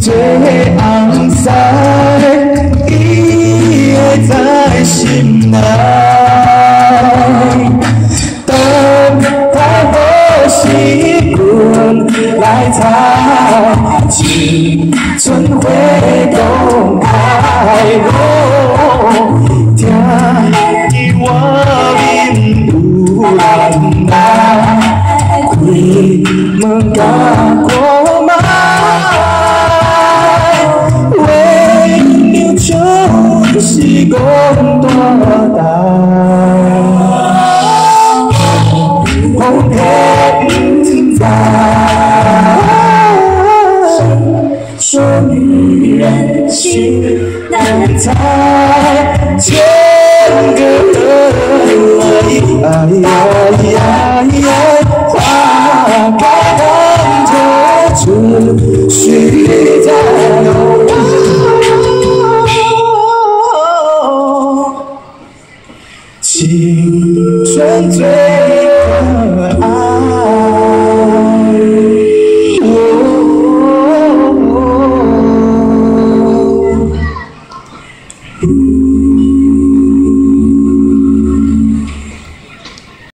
最红色伊会在心内。等待好时分来采，青春花朵开，听我面有人来，开门甲过是讲大大，风天在，说女人心难猜，千个爱，花开两朵，春水在。take